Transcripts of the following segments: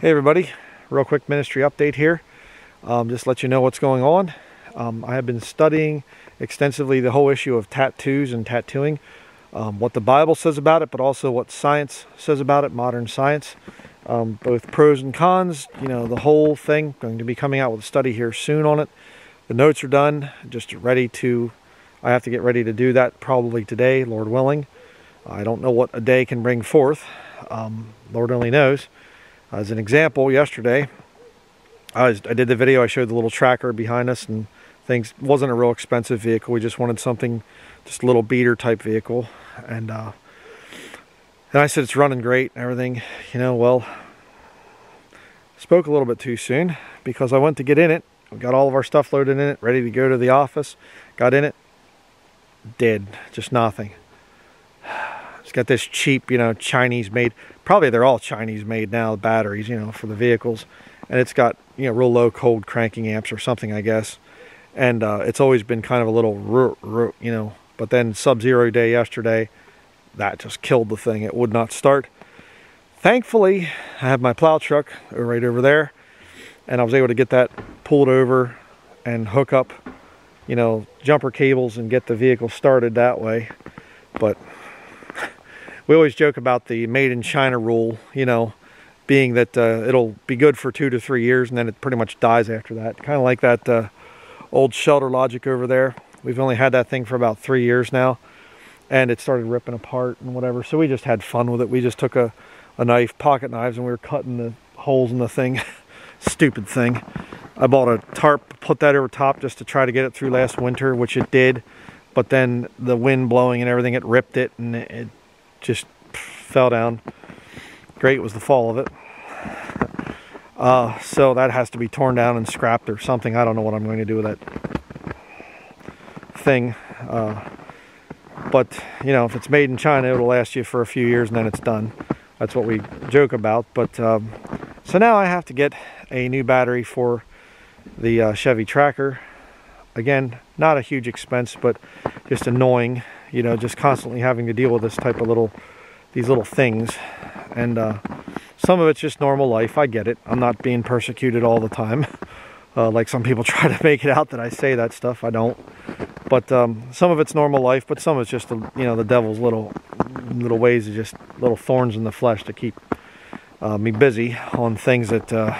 Hey everybody, real quick ministry update here. Um, just let you know what's going on. Um, I have been studying extensively the whole issue of tattoos and tattooing, um, what the Bible says about it, but also what science says about it, modern science. Um, both pros and cons, you know, the whole thing. Going to be coming out with a study here soon on it. The notes are done, just ready to, I have to get ready to do that probably today, Lord willing. I don't know what a day can bring forth. Um, Lord only knows. As an example, yesterday, I, was, I did the video, I showed the little tracker behind us and things. Wasn't a real expensive vehicle. We just wanted something, just a little beater type vehicle. And, uh, and I said it's running great and everything. You know, well, spoke a little bit too soon because I went to get in it. We got all of our stuff loaded in it, ready to go to the office. Got in it, dead, just nothing. It's got this cheap, you know, Chinese made, probably they're all Chinese made now, batteries, you know, for the vehicles. And it's got, you know, real low cold cranking amps or something, I guess. And uh, it's always been kind of a little, you know, but then Sub-Zero day yesterday, that just killed the thing. It would not start. Thankfully, I have my plow truck right over there. And I was able to get that pulled over and hook up, you know, jumper cables and get the vehicle started that way. But we always joke about the made in China rule, you know, being that uh, it'll be good for two to three years and then it pretty much dies after that. Kind of like that uh, old ShelterLogic over there. We've only had that thing for about three years now and it started ripping apart and whatever. So we just had fun with it. We just took a, a knife, pocket knives, and we were cutting the holes in the thing. Stupid thing. I bought a tarp, put that over top just to try to get it through last winter, which it did. But then the wind blowing and everything, it ripped it and it just fell down. Great was the fall of it. Uh, so that has to be torn down and scrapped or something. I don't know what I'm going to do with that thing. Uh, but, you know, if it's made in China, it'll last you for a few years and then it's done. That's what we joke about. But um, so now I have to get a new battery for the uh, Chevy Tracker. Again, not a huge expense, but just annoying you know, just constantly having to deal with this type of little, these little things. And uh, some of it's just normal life. I get it. I'm not being persecuted all the time. Uh, like some people try to make it out that I say that stuff. I don't. But um, some of it's normal life, but some of it's just, you know, the devil's little, little ways of just little thorns in the flesh to keep uh, me busy on things that uh,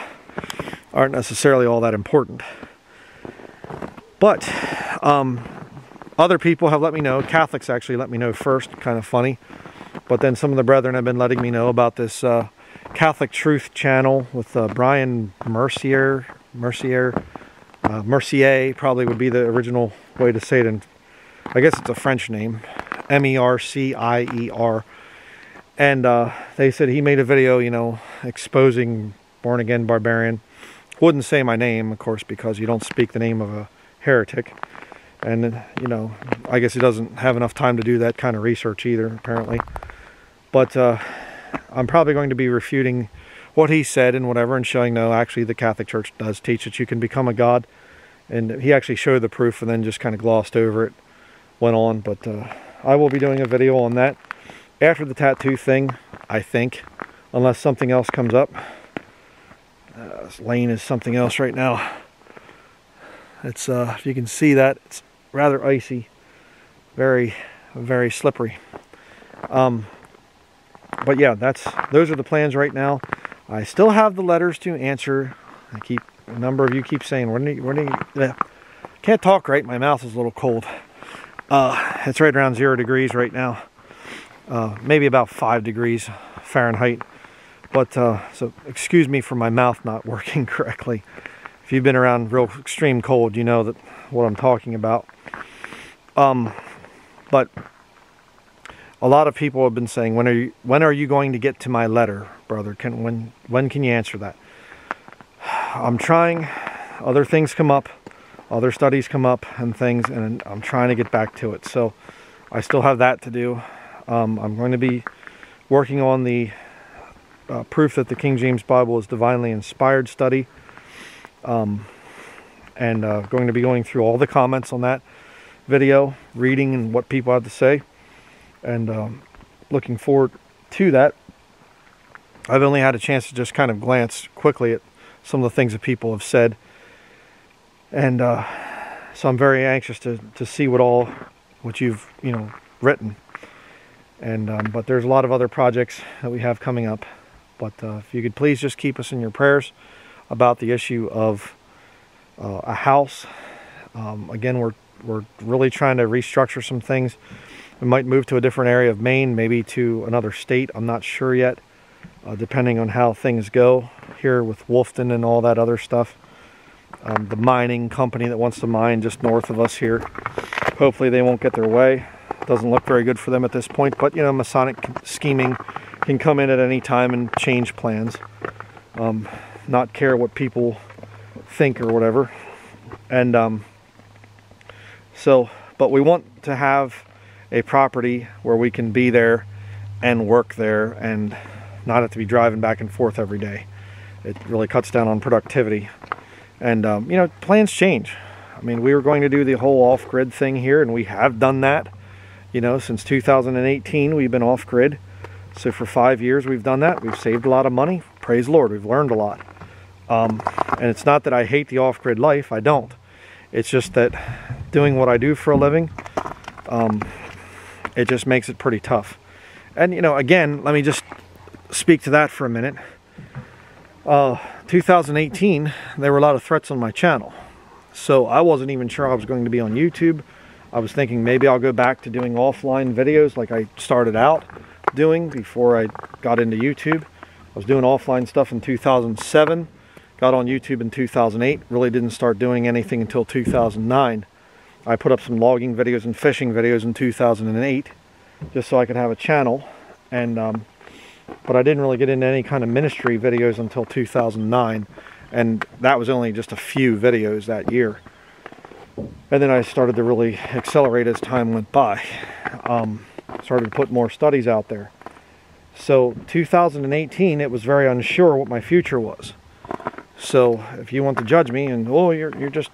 aren't necessarily all that important. But um, other people have let me know, Catholics actually let me know first, kind of funny. But then some of the brethren have been letting me know about this uh, Catholic Truth channel with uh, Brian Mercier, Mercier, uh, Mercier probably would be the original way to say it. And I guess it's a French name, M-E-R-C-I-E-R. And uh, they said he made a video, you know, exposing born again barbarian. Wouldn't say my name, of course, because you don't speak the name of a heretic and you know I guess he doesn't have enough time to do that kind of research either apparently. But uh, I'm probably going to be refuting what he said and whatever and showing no actually the Catholic Church does teach that you can become a god. And he actually showed the proof and then just kind of glossed over it went on. But uh, I will be doing a video on that after the tattoo thing I think unless something else comes up. Uh, this lane is something else right now. It's uh, if you can see that it's rather icy, very, very slippery. Um, but yeah, that's those are the plans right now. I still have the letters to answer. I keep a number of you keep saying, "When do you, when do you, can't talk right. My mouth is a little cold. Uh, it's right around zero degrees right now. Uh, maybe about five degrees Fahrenheit. But uh, so excuse me for my mouth not working correctly. If you've been around real extreme cold, you know that what I'm talking about. Um, but a lot of people have been saying, when are you, when are you going to get to my letter, brother? Can, when, when can you answer that? I'm trying, other things come up, other studies come up and things, and I'm trying to get back to it. So I still have that to do. Um, I'm going to be working on the uh, proof that the King James Bible is divinely inspired study. Um, and uh, going to be going through all the comments on that video, reading and what people have to say, and um, looking forward to that. I've only had a chance to just kind of glance quickly at some of the things that people have said. And uh, so I'm very anxious to, to see what all, what you've, you know, written. And, um, but there's a lot of other projects that we have coming up. But uh, if you could please just keep us in your prayers about the issue of uh, a house. Um, again, we're, we're really trying to restructure some things. We might move to a different area of Maine, maybe to another state. I'm not sure yet, uh, depending on how things go here with Wolfden and all that other stuff. Um, the mining company that wants to mine just north of us here. Hopefully they won't get their way. Doesn't look very good for them at this point, but you know, Masonic scheming can come in at any time and change plans. Um, not care what people think or whatever. And um, so, but we want to have a property where we can be there and work there and not have to be driving back and forth every day. It really cuts down on productivity. And, um, you know, plans change. I mean, we were going to do the whole off grid thing here, and we have done that. You know, since 2018, we've been off grid. So for five years, we've done that. We've saved a lot of money. Praise the Lord, we've learned a lot. Um, and it's not that I hate the off grid life, I don't. It's just that doing what I do for a living, um, it just makes it pretty tough. And, you know, again, let me just speak to that for a minute. Uh, 2018, there were a lot of threats on my channel. So I wasn't even sure I was going to be on YouTube. I was thinking maybe I'll go back to doing offline videos like I started out doing before I got into YouTube. I was doing offline stuff in 2007, got on YouTube in 2008, really didn't start doing anything until 2009. I put up some logging videos and fishing videos in 2008 just so I could have a channel and um, but I didn't really get into any kind of ministry videos until 2009 and that was only just a few videos that year. And then I started to really accelerate as time went by um, started to put more studies out there. So 2018 it was very unsure what my future was so if you want to judge me and oh you're, you're just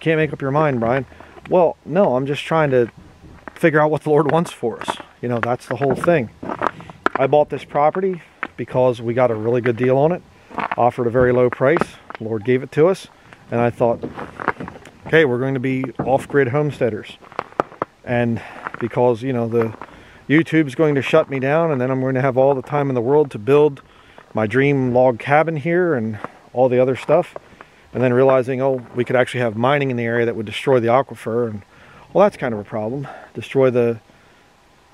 can't make up your mind Bryan well no I'm just trying to figure out what the Lord wants for us you know that's the whole thing I bought this property because we got a really good deal on it, offered a very low price. Lord gave it to us, and I thought, okay, we're going to be off-grid homesteaders. And because, you know, the YouTube's going to shut me down, and then I'm going to have all the time in the world to build my dream log cabin here and all the other stuff. And then realizing, oh, we could actually have mining in the area that would destroy the aquifer. And, well, that's kind of a problem. Destroy the,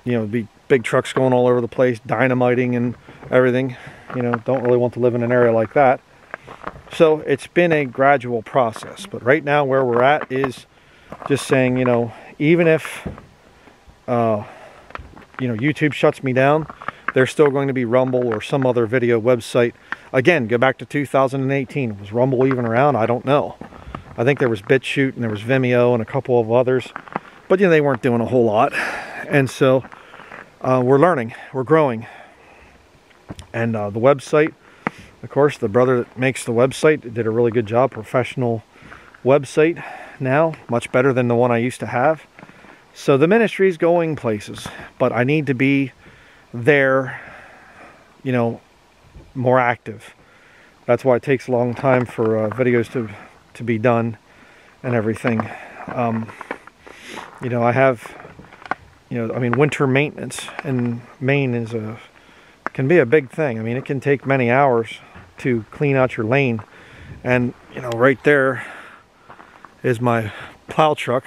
you know, be big trucks going all over the place, dynamiting and everything. You know, don't really want to live in an area like that. So it's been a gradual process. But right now, where we're at is just saying, you know, even if, uh, you know, YouTube shuts me down, there's still going to be Rumble or some other video website. Again, go back to 2018. Was Rumble even around? I don't know. I think there was BitChute and there was Vimeo and a couple of others. But, you know, they weren't doing a whole lot. And so uh, we're learning, we're growing. And uh, the website, of course, the brother that makes the website did a really good job, professional website now, much better than the one I used to have. So the ministry is going places, but I need to be there, you know, more active. That's why it takes a long time for uh, videos to to be done and everything. Um, you know, I have you know, I mean, winter maintenance in Maine is a can be a big thing. I mean, it can take many hours to clean out your lane, and you know, right there is my plow truck,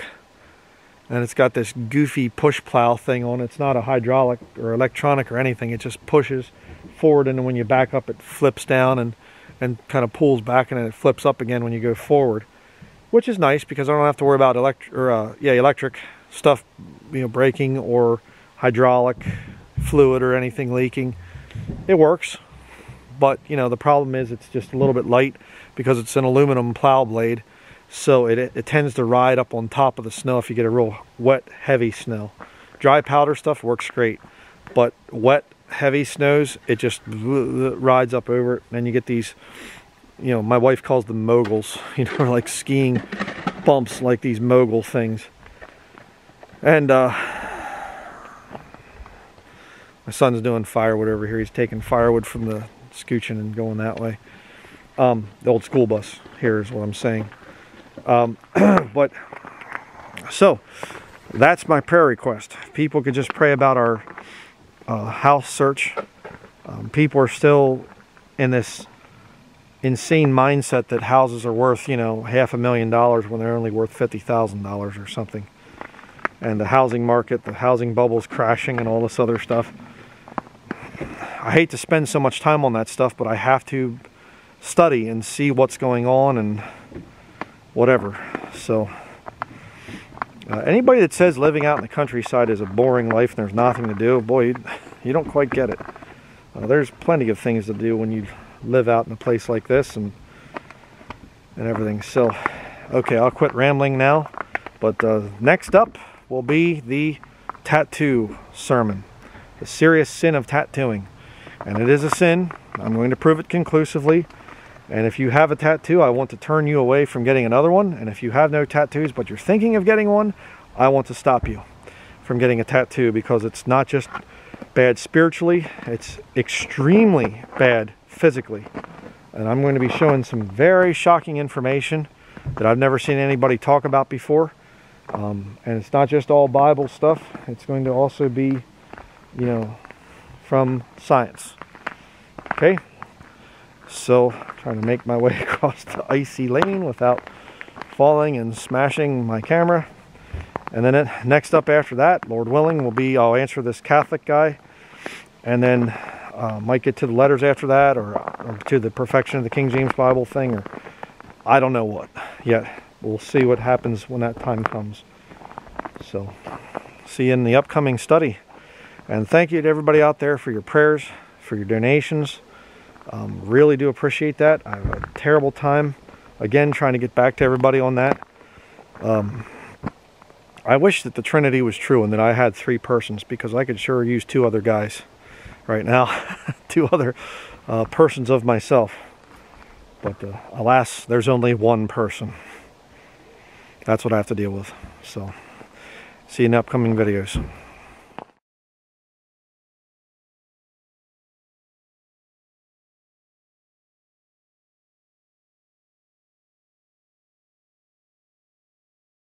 and it's got this goofy push plow thing on. It. It's not a hydraulic or electronic or anything. It just pushes forward, and when you back up, it flips down and and kind of pulls back, and then it flips up again when you go forward, which is nice because I don't have to worry about electric or uh, yeah electric stuff, you know, breaking or hydraulic fluid or anything leaking. It works, but you know, the problem is it's just a little bit light because it's an aluminum plow blade. So it, it tends to ride up on top of the snow if you get a real wet, heavy snow. Dry powder stuff works great, but wet, heavy snows, it just rides up over it. And you get these, you know, my wife calls them moguls, you know, like skiing bumps, like these mogul things. And uh, my son's doing firewood over here. He's taking firewood from the scooching and going that way. Um, the old school bus here is what I'm saying. Um, but so that's my prayer request. People could just pray about our uh, house search. Um, people are still in this insane mindset that houses are worth, you know, half a million dollars when they're only worth fifty thousand dollars or something. And the housing market, the housing bubble's crashing, and all this other stuff. I hate to spend so much time on that stuff, but I have to study and see what's going on and whatever. So, uh, anybody that says living out in the countryside is a boring life and there's nothing to do, boy, you, you don't quite get it. Uh, there's plenty of things to do when you live out in a place like this and and everything. So, okay, I'll quit rambling now. But uh, next up will be the tattoo sermon, the serious sin of tattooing, and it is a sin. I'm going to prove it conclusively. And if you have a tattoo, I want to turn you away from getting another one. And if you have no tattoos, but you're thinking of getting one, I want to stop you from getting a tattoo because it's not just bad spiritually, it's extremely bad physically. And I'm going to be showing some very shocking information that I've never seen anybody talk about before. Um, and it's not just all Bible stuff, it's going to also be, you know, from science. Okay? So, trying to make my way across the icy lane without falling and smashing my camera. And then it, next up after that, Lord willing, will be I'll answer this Catholic guy. And then uh, might get to the letters after that or, or to the perfection of the King James Bible thing or I don't know what yet. We'll see what happens when that time comes. So, see you in the upcoming study. And thank you to everybody out there for your prayers, for your donations. Um, really do appreciate that. I have a terrible time, again, trying to get back to everybody on that. Um, I wish that the Trinity was true and that I had three persons because I could sure use two other guys right now, two other uh, persons of myself. But uh, alas, there's only one person. That's what I have to deal with. So, see you in upcoming videos.